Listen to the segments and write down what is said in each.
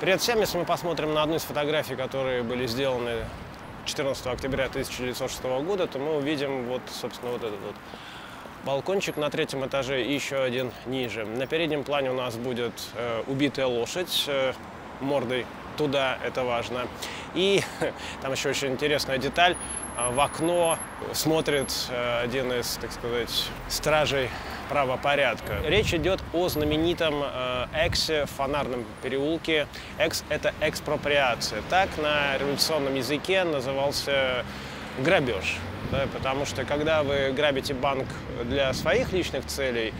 Привет всем! Если мы посмотрим на одну из фотографий, которые были сделаны 14 октября 1906 года, то мы увидим вот, собственно, вот этот вот балкончик на третьем этаже и еще один ниже. На переднем плане у нас будет э, убитая лошадь э, мордой туда, это важно. И там еще очень интересная деталь. А, в окно смотрит э, один из, так сказать, стражей правопорядка. Речь идет о знаменитом э, эксе в фонарном переулке. Экс – это экспроприация. Так на революционном языке назывался грабеж. Да, потому что когда вы грабите банк для своих личных целей,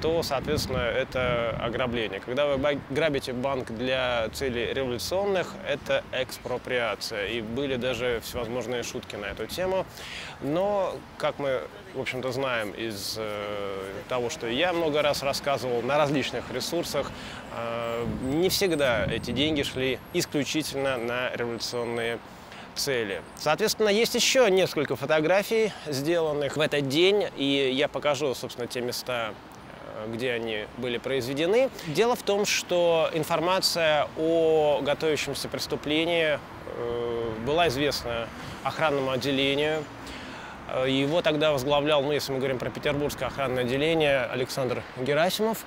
то, соответственно, это ограбление. Когда вы грабите банк для целей революционных, это экспроприация. И были даже всевозможные шутки на эту тему. Но, как мы, в общем-то, знаем из э, того, что я много раз рассказывал на различных ресурсах, э, не всегда эти деньги шли исключительно на революционные цели. Соответственно, есть еще несколько фотографий, сделанных в этот день, и я покажу, собственно, те места, где они были произведены. Дело в том, что информация о готовящемся преступлении э, была известна охранному отделению. Э, его тогда возглавлял, ну, если мы говорим про петербургское охранное отделение, Александр Герасимов.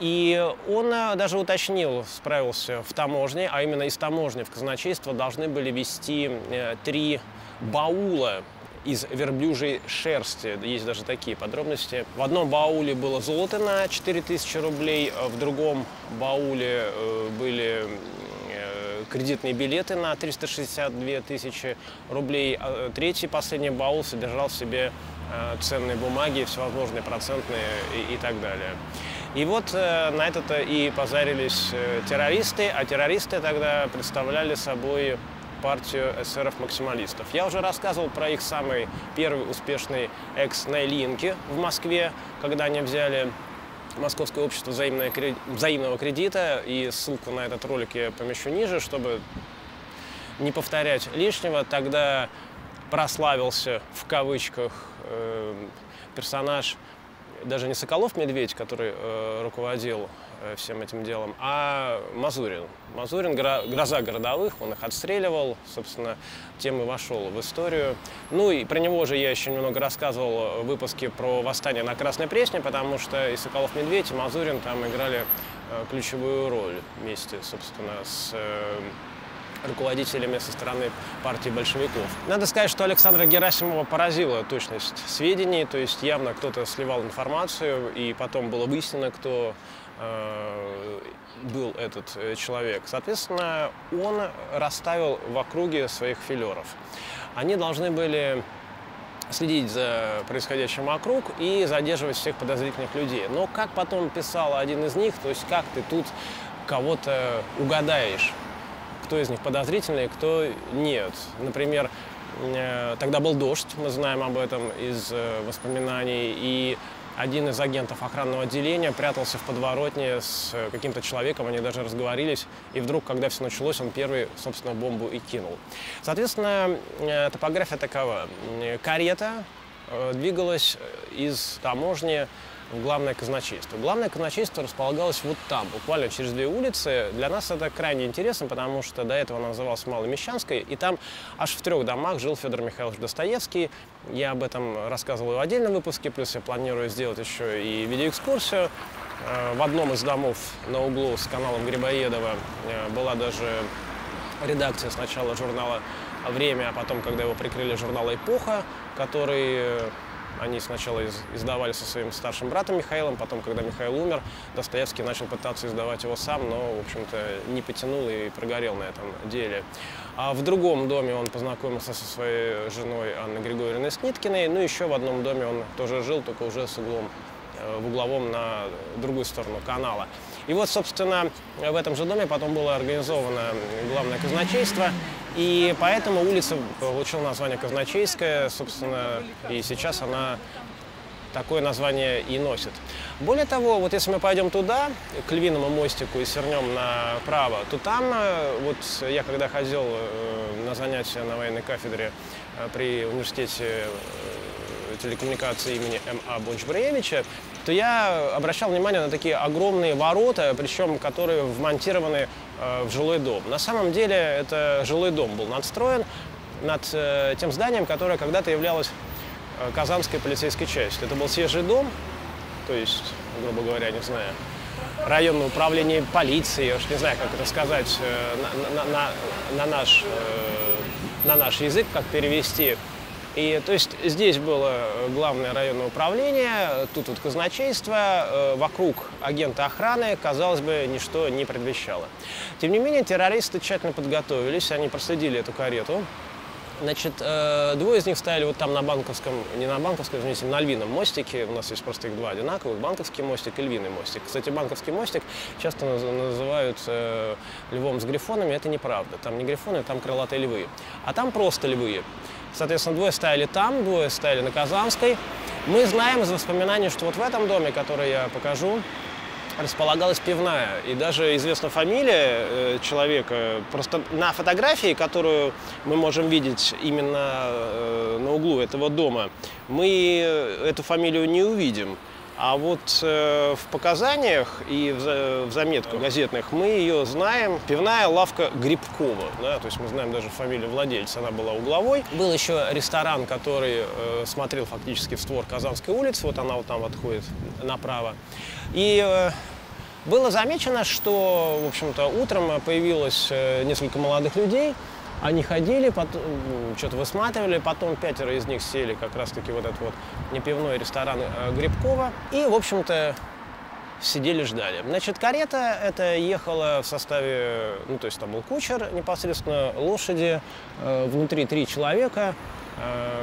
И он э, даже уточнил, справился в таможне, а именно из таможни в казначейство должны были вести три баула из верблюжьей шерсти. Есть даже такие подробности. В одном бауле было золото на 4000 рублей, а в другом бауле э, были э, кредитные билеты на 362 тысячи рублей. А третий, последний баул содержал в себе э, ценные бумаги, всевозможные процентные и, и так далее. И вот на это-то и позарились террористы, а террористы тогда представляли собой партию эсеров-максималистов. Я уже рассказывал про их самый первый успешный экс Нейлинки в Москве, когда они взяли Московское общество взаимного кредита, и ссылку на этот ролик я помещу ниже, чтобы не повторять лишнего. Тогда прославился в кавычках э, персонаж даже не Соколов-Медведь, который э, руководил Э, всем этим делом, а Мазурин. Мазурин – гроза городовых, он их отстреливал, собственно, тем и вошел в историю. Ну и про него же я еще немного рассказывал в выпуске про восстание на Красной Пресне, потому что и Соколов-Медведь, и Мазурин там играли э, ключевую роль вместе, собственно, с э, руководителями со стороны партии большевиков. Надо сказать, что Александра Герасимова поразила точность сведений, то есть явно кто-то сливал информацию, и потом было выяснено, кто Э, был этот э, человек. Соответственно, он расставил в округе своих филеров. Они должны были следить за происходящим вокруг и задерживать всех подозрительных людей. Но как потом писал один из них, то есть как ты тут кого-то угадаешь, кто из них подозрительный, кто нет. Например, э, тогда был дождь, мы знаем об этом из воспоминаний, и один из агентов охранного отделения прятался в подворотне с э, каким-то человеком, они даже разговорились, и вдруг, когда все началось, он первый, собственно, бомбу и кинул. Соответственно, э, топография такова. Карета э, двигалась из таможни в главное казначейство. Главное казначейство располагалось вот там, буквально через две улицы. Для нас это крайне интересно, потому что до этого она называлась Маломещанской, и там аж в трех домах жил Федор Михайлович Достоевский. Я об этом рассказывал в отдельном выпуске, плюс я планирую сделать еще и видеоэкскурсию. Э, в одном из домов на углу с каналом Грибоедова э, была даже редакция сначала журнала «Время», а потом, когда его прикрыли, журнала «Эпоха», который э, они сначала издавали со своим старшим братом Михаилом, потом, когда Михаил умер, Достоевский начал пытаться издавать его сам, но, в общем-то, не потянул и прогорел на этом деле. А в другом доме он познакомился со своей женой Анной Григорьевной Сниткиной, ну еще в одном доме он тоже жил, только уже с углом э, в угловом на другую сторону канала. И вот, собственно, в этом же доме потом было организовано главное казначейство, и поэтому улица получила название Казначейская, собственно, и сейчас она такое название и носит. Более того, вот если мы пойдем туда, к Львиному мостику, и свернем направо, то там, э, вот я когда ходил э, на занятия на военной кафедре э, при университете телекоммуникации имени М.А. Бонч-Бруевича, то я обращал внимание на такие огромные ворота, причем которые вмонтированы э, в жилой дом. На самом деле это жилой дом был надстроен над э, тем зданием, которое когда-то являлось э, Казанской полицейской частью. Это был свежий дом, то есть, грубо говоря, не знаю, районное управление полиции, я уж не знаю, как это сказать на, на, на, на, наш, на наш язык, как перевести. И то есть здесь было главное районное управление, тут вот казначейство, э, вокруг агента охраны, казалось бы, ничто не предвещало. Тем не менее, террористы тщательно подготовились, они проследили эту карету, Значит, э, двое из них стояли вот там на банковском, не на банковском, извините, на львином мостике. У нас есть просто их два одинаковых. Банковский мостик и львиный мостик. Кстати, банковский мостик часто называют э, львом с грифонами. Это неправда. Там не грифоны, там крылатые львы. А там просто львы. Соответственно, двое стояли там, двое стояли на Казанской. Мы знаем из воспоминаний, что вот в этом доме, который я покажу, располагалась пивная. И даже известна фамилия э, человека. Просто на фотографии, которую мы можем видеть именно э, на углу этого дома, мы эту фамилию не увидим. А вот э, в показаниях и в, в заметках газетных мы ее знаем. Пивная лавка Грибкова. Да, то есть мы знаем даже фамилию владельца, она была угловой. Был еще ресторан, который э, смотрел фактически в створ Казанской улицы. Вот она вот там отходит направо. И э, было замечено, что, в общем-то, утром появилось э, несколько молодых людей, они ходили, потом, что-то высматривали, потом пятеро из них сели как раз-таки в этот вот непивной ресторан э, Грибкова. И, в общем-то, сидели, ждали. Значит, карета это ехала в составе, ну, то есть там был кучер непосредственно, лошади, э, внутри три человека,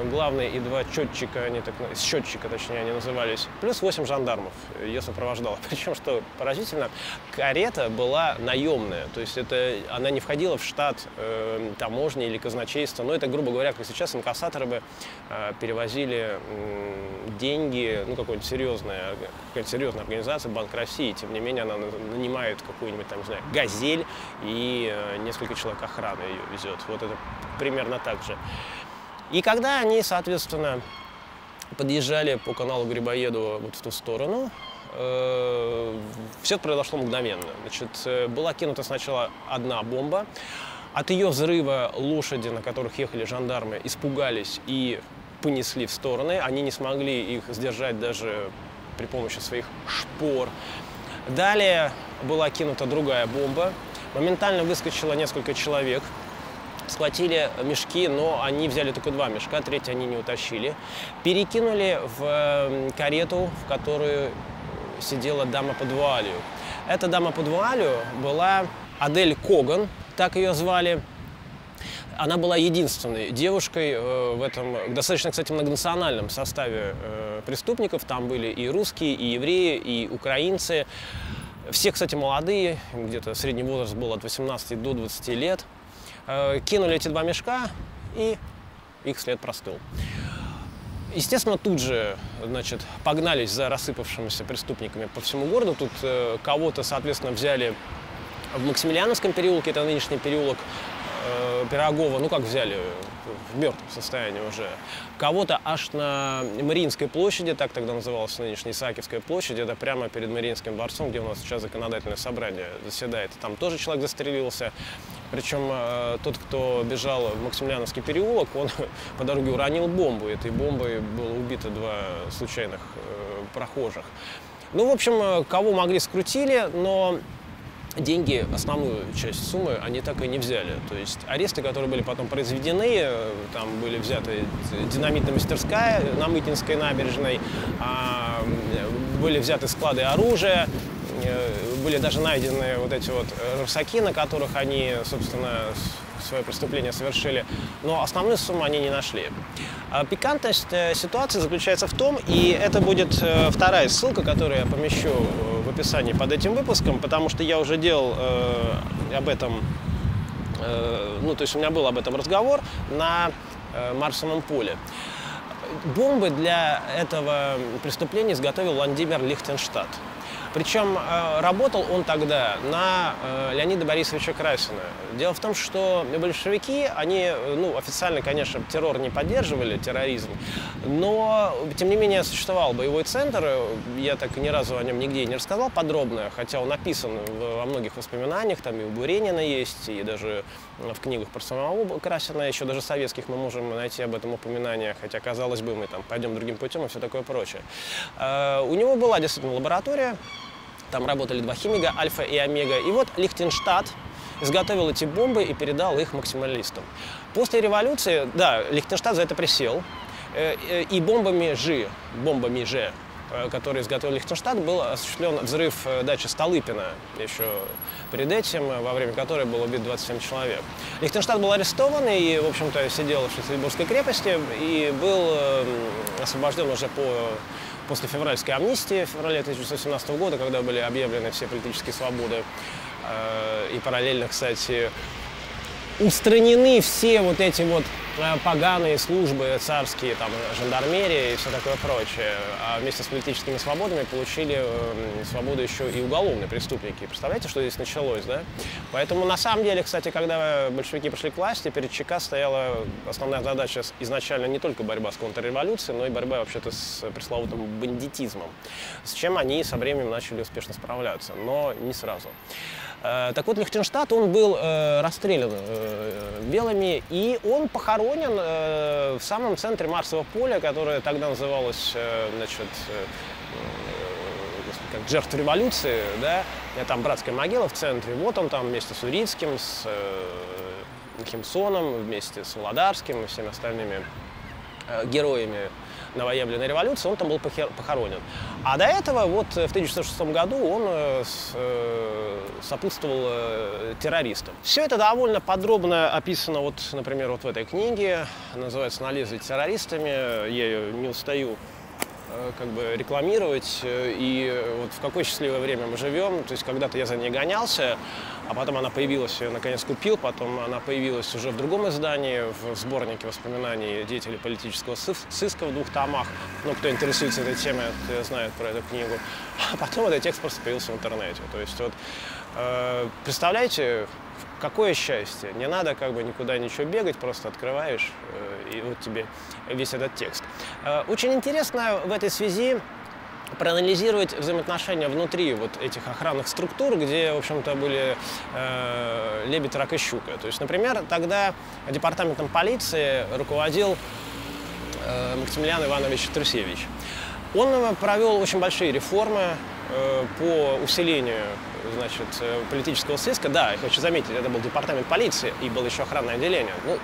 главный и два счетчика, они так, счетчика, точнее, они назывались, плюс 8 жандармов ее сопровождало. Причем, что поразительно, карета была наемная, то есть это, она не входила в штат э, таможни или казначейства, но это, грубо говоря, как сейчас инкассаторы бы э, перевозили э, деньги, ну, какой-нибудь серьезная, какая-то серьезная организация, Банк России, тем не менее, она нанимает какую-нибудь, там, не знаю, «Газель» и э, несколько человек охраны ее везет. Вот это примерно так же. И когда они, соответственно, подъезжали по каналу Грибоеду вот в ту сторону, э, все это произошло мгновенно. Значит, э, была кинута сначала одна бомба. От ее взрыва лошади, на которых ехали жандармы, испугались и понесли в стороны. Они не смогли их сдержать даже при помощи своих шпор. Далее была кинута другая бомба. Моментально выскочило несколько человек, схватили мешки, но они взяли только два мешка, третий они не утащили. Перекинули в карету, в которую сидела дама под вуалью. Эта дама под вуалью была Адель Коган, так ее звали. Она была единственной девушкой э, в этом достаточно, кстати, многонациональном составе э, преступников. Там были и русские, и евреи, и украинцы. Все, кстати, молодые, где-то средний возраст был от 18 до 20 лет. Э, кинули эти два мешка, и их след простыл. Естественно, тут же значит, погнались за рассыпавшимися преступниками по всему городу. Тут э, кого-то, соответственно, взяли в Максимилиановском переулке, это нынешний переулок э, Пирогова, ну как взяли, в мертвом состоянии уже. Кого-то аж на Мариинской площади, так тогда называлась нынешняя Исаакиевская площадь, это прямо перед Мариинским дворцом, где у нас сейчас законодательное собрание заседает. Там тоже человек застрелился. Причем э, тот, кто бежал в Максимилиановский переулок, он по дороге уронил бомбу. Этой бомбой было убито два случайных э, прохожих. Ну, в общем, э, кого могли, скрутили, но деньги, основную часть суммы, они так и не взяли. То есть аресты, которые были потом произведены, э, там были взяты динамитная мастерская на Мытинской набережной, а, были взяты склады оружия, Э, были даже найдены вот эти вот русаки, на которых они, собственно, свое преступление совершили, но основную сумму они не нашли. А пикантность э, ситуации заключается в том, и это будет э, вторая ссылка, которую я помещу в описании под этим выпуском, потому что я уже делал э, об этом, э, ну, то есть у меня был об этом разговор на э, Марсовом поле. Бомбы для этого преступления изготовил Владимир Лихтенштадт. Причем э, работал он тогда на э, Леонида Борисовича Красина. Дело в том, что большевики, они, ну, официально, конечно, террор не поддерживали, терроризм, но, тем не менее, существовал боевой центр, я так ни разу о нем нигде не рассказал подробно, хотя он написан во многих воспоминаниях, там и у Буренина есть, и даже в книгах про самого Красина, еще даже советских мы можем найти об этом упоминание, хотя, казалось бы, мы там пойдем другим путем и все такое прочее. Э, у него была действительно лаборатория, там работали два химика, Альфа и Омега. И вот Лихтенштадт изготовил эти бомбы и передал их максималистам. После революции, да, Лихтенштадт за это присел. Э, э, и бомбами Ж, бомбами Ж, э, которые изготовил Лихтенштадт, был осуществлен взрыв дачи Столыпина еще перед этим, во время которой было убито 27 человек. Лихтенштадт был арестован и, в общем-то, сидел в Шлиссельбургской крепости и был освобожден уже по после февральской амнистии в феврале 1917 года, когда были объявлены все политические свободы, э, и параллельно, кстати, устранены все вот эти вот э, поганые службы царские, там, жандармерия и все такое прочее. А вместе с политическими свободами получили э, свободу еще и уголовные преступники. Представляете, что здесь началось, да? Поэтому, на самом деле, кстати, когда большевики пришли к власти, перед ЧК стояла основная задача изначально не только борьба с контрреволюцией, но и борьба вообще-то с пресловутым бандитизмом, с чем они со временем начали успешно справляться, но не сразу. Э, так вот, Лихтенштадт, он был э, расстрелян э, белыми, и он похоронен в самом центре Марсового поля, которое тогда называлось, значит, как жертв революции, да, там братская могила в центре, вот он там вместе с Урицким, с Химсоном, вместе с Володарским и всеми остальными героями новоявленной революции, он там был похоронен. А до этого, вот в 1906 году, он э, э, сопутствовал э, террористам. Все это довольно подробно описано, вот, например, вот в этой книге, называется «На лезвие террористами». Я ее не устаю Э, как бы рекламировать. Э, и вот в какое счастливое время мы живем. То есть когда-то я за ней гонялся, а потом она появилась, я наконец купил, потом она появилась уже в другом издании, в сборнике воспоминаний деятелей политического сыска в двух томах. Ну, кто интересуется этой темой, знает про эту книгу. А потом этот текст просто появился в интернете. То есть вот э, представляете, какое счастье. Не надо как бы никуда ничего бегать, просто открываешь, э, и вот тебе весь этот текст. Э, очень интересно в этой связи проанализировать взаимоотношения внутри вот этих охранных структур, где, в общем-то, были э, лебедь, рак и щука. То есть, например, тогда департаментом полиции руководил э, Максимилиан Иванович Трусевич. Он провел очень большие реформы э, по усилению значит, э, политического сыска, да, я хочу заметить, это был департамент полиции и было еще охранное отделение. Ну,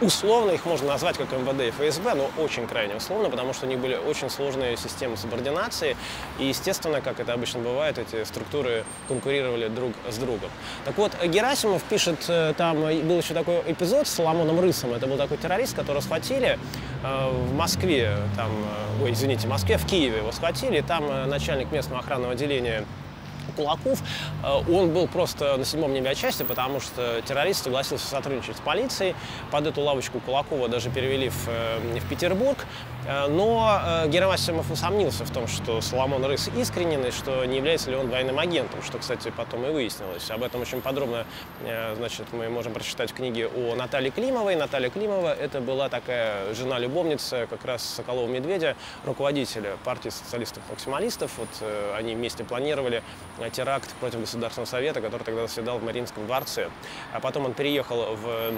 условно их можно назвать как МВД и ФСБ, но очень крайне условно, потому что у них были очень сложные системы субординации, и, естественно, как это обычно бывает, эти структуры конкурировали друг с другом. Так вот, Герасимов пишет, э, там был еще такой эпизод с Соломоном Рысом, это был такой террорист, которого схватили э, в Москве, там, ой, извините, в Москве, в Киеве его схватили, там начальник местного охранного отделения Кулаков, э, он был просто на седьмом небе отчасти, потому что террорист согласился сотрудничать с полицией. Под эту лавочку Кулакова даже перевели в, э, в Петербург. Э, но Герасимов усомнился в том, что Соломон Рыс искренен, и что не является ли он двойным агентом, что, кстати, потом и выяснилось. Об этом очень подробно значит, мы можем прочитать в книге о Наталье Климовой. Наталья Климова – это была такая жена-любовница как раз Соколова-Медведя, руководителя партии социалистов-максималистов. Вот они вместе планировали теракт против Государственного совета, который тогда заседал в Мариинском дворце. А потом он переехал в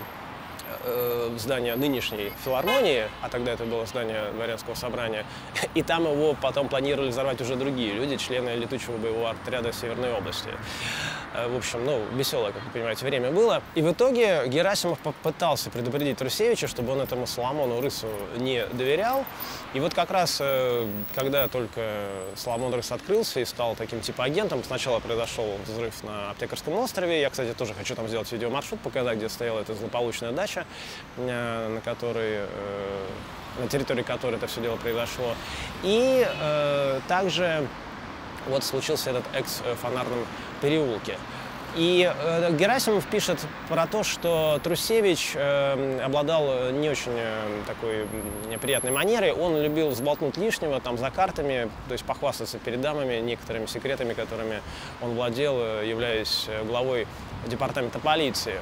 э, здание нынешней филармонии, а тогда это было здание дворянского собрания, и там его потом планировали взорвать уже другие люди, члены летучего боевого отряда Северной области. Э, в общем, ну, веселое, как вы понимаете, время было. И в итоге Герасимов попытался предупредить Трусевича, чтобы он этому Соломону Рысу не доверял. И вот как раз, э, когда только Соломон Рыс открылся и стал таким типа агентом, сначала произошел взрыв на Аптекарском острове. Я, кстати, тоже хочу там сделать видеомаршрут, показать, где стояла эта злополучная дача, э, на которой на территории которой это все дело произошло. И э, также вот случился этот экс фонарном переулке. И э, Герасимов пишет про то, что Трусевич э, обладал не очень э, такой неприятной манерой. Он любил сболтнуть лишнего там за картами, то есть похвастаться перед дамами некоторыми секретами, которыми он владел, э, являясь э, главой департамента полиции.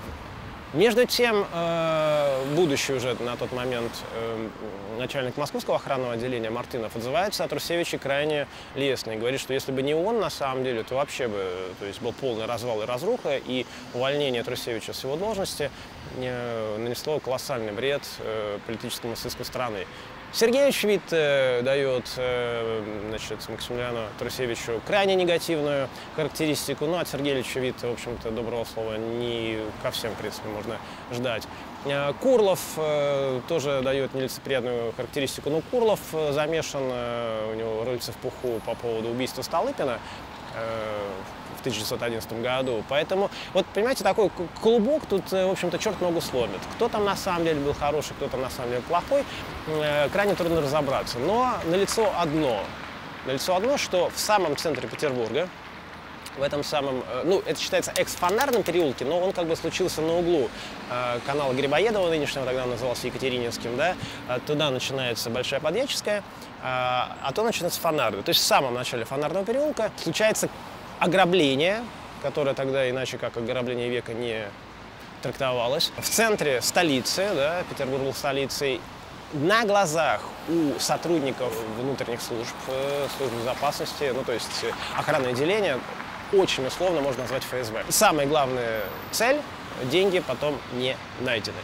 Между тем, э, будущий уже на тот момент э, начальник московского охранного отделения Мартынов отзывается о Трусевиче крайне лестно и говорит, что если бы не он, на самом деле, то вообще бы то есть был полный развал и разруха, и увольнение Трусевича с его должности нанесло колоссальный вред политическому сыску страны. Сергеевич вид э, дает э, значит, Максимилиану Трусевичу крайне негативную характеристику, ну, от Сергеевича вид, в общем-то, доброго слова не ко всем, в принципе, можно ждать. Э, Курлов э, тоже дает нелицеприятную характеристику, но Курлов э, замешан, у него рыльце в пуху по поводу убийства Столыпина, 1911 году. Поэтому, вот, понимаете, такой клубок тут, э, в общем-то, черт ногу сломит. Кто там на самом деле был хороший, кто там на самом деле плохой, э, крайне трудно разобраться. Но налицо одно. Налицо одно, что в самом центре Петербурга, в этом самом, э, ну, это считается экс-фонарном переулке, но он как бы случился на углу канала Грибоедова, нынешнего тогда он назывался Екатерининским, да, туда начинается Большая Подьяческая, а то начинается фонарный. То есть в самом начале фонарного переулка случается ограбление, которое тогда иначе как ограбление века не трактовалось. В центре столицы, да, Петербург был столицей, на глазах у сотрудников внутренних служб, э, служб безопасности, ну то есть охранное отделение, очень условно можно назвать ФСБ. Самая главная цель – деньги потом не найдены.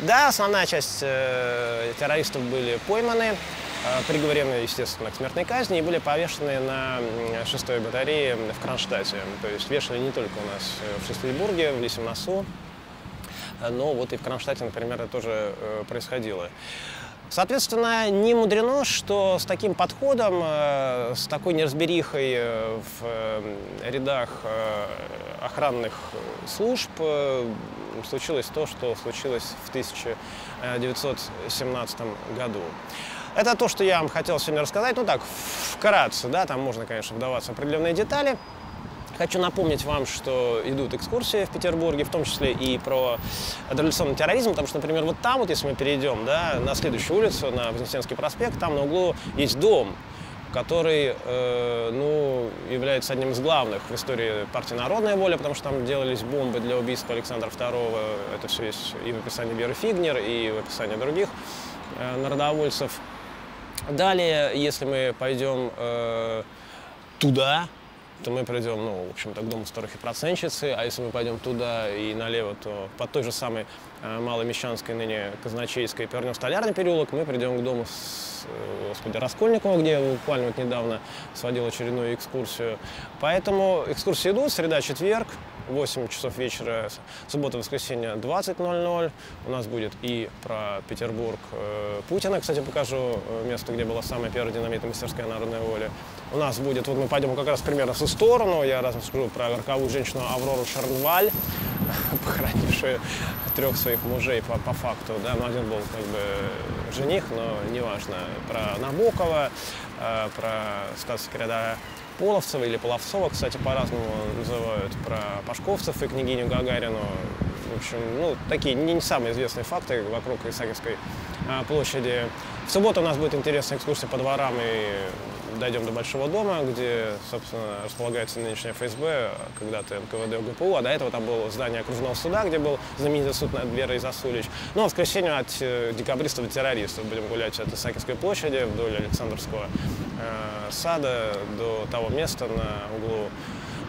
Да, основная часть э, террористов были пойманы, Э, приговорены, естественно, к смертной казни и были повешены на шестой батарее в Кронштадте. То есть вешали не только у нас э, в Шлиссельбурге, в Лисимносу, э, но вот и в Кронштадте, например, это тоже происходило. Соответственно, не мудрено, что с таким подходом, с такой неразберихой в рядах охранных служб случилось то, что случилось в 1917 году. Это то, что я вам хотел сегодня рассказать. Ну так, вкратце, да, там можно, конечно, вдаваться в определенные детали. Хочу напомнить вам, что идут экскурсии в Петербурге, в том числе и про дореволюционный терроризм, потому что, например, вот там, вот если мы перейдем да, на следующую улицу, на Вознесенский проспект, там на углу есть дом, который э, ну, является одним из главных в истории партии «Народная воля», потому что там делались бомбы для убийства Александра II. Это все есть и в описании Веры Фигнер, и в описании других э, народовольцев. Далее, если мы пойдем э, туда, то мы придем, ну, в общем-то, к дому старых и процентщицы, а если мы пойдем туда и налево, то по той же самой э, Маломещанской, ныне Казначейской, повернем в Столярный переулок, мы придем к дому, с, э, господи, Раскольникова, где буквально вот недавно сводил очередную экскурсию. Поэтому экскурсии идут, среда-четверг, 8 часов вечера, суббота, воскресенье 20.00. У нас будет и про Петербург э, Путина, кстати, покажу э, место, где была самая первая динамитная мастерская народная воля. У нас будет, вот мы пойдем как раз примерно в ту сторону, я расскажу про роковую женщину Аврору Шарнваль, похоронившую трех своих мужей по, по факту, да, ну один был как бы жених, но неважно, про Набокова, э, про Корида Половцева или Половцова, кстати, по-разному называют, про Пашковцев и княгиню Гагарину. В общем, ну, такие не, самые известные факты вокруг Исаакиевской а, площади. В субботу у нас будет интересная экскурсия по дворам и дойдем до Большого дома, где, собственно, располагается нынешняя ФСБ, когда-то НКВД УГПУ, а до этого там было здание окружного суда, где был знаменитый суд над Верой Засулич. Ну, а в воскресенье от э, декабристов и террористов будем гулять от Исаакиевской площади вдоль Александровского э, сада до того места на углу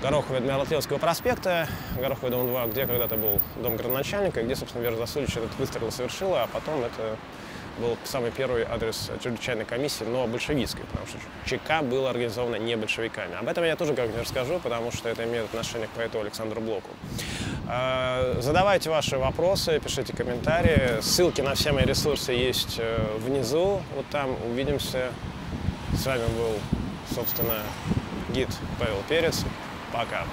Горохова и Адмиралтейского проспекта, Гороховый дом 2, где когда-то был дом градоначальника, где, собственно, Вера Засулич этот выстрел совершила, а потом это был самый первый адрес чрезвычайной комиссии, но большевистской, потому что ЧК было организовано не большевиками. Об этом я тоже как-нибудь расскажу, потому что это имеет отношение к поэту Александру Блоку. А, задавайте ваши вопросы, пишите комментарии. Ссылки на все мои ресурсы есть э, внизу. Вот там увидимся. С вами был, собственно, гид Павел Перец. Пока.